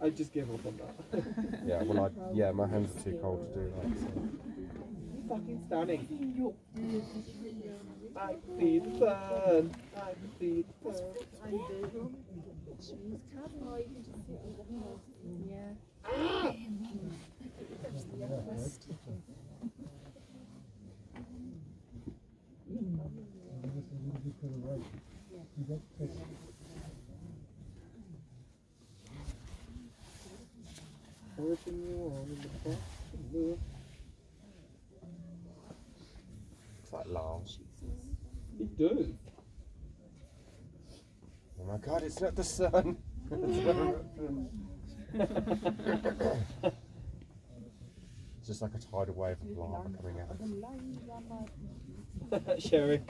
I just give up on that. Yeah, well, I, yeah, my hands are too cold to do that. So. Fucking stunning. I see the sun. I see the sun. Everything you want in the. Look. It's like Lars. It does. Oh my god, it's not the sun. it's just like a tidal wave of lava coming out. Sheri.